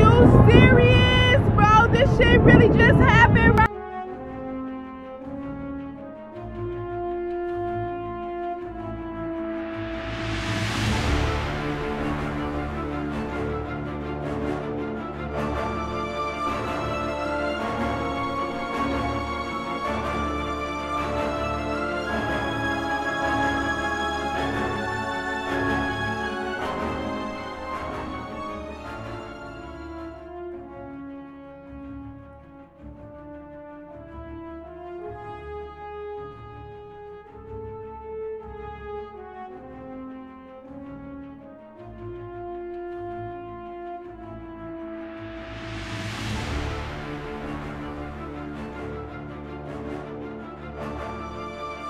you serious, bro? This shit really just happened, right?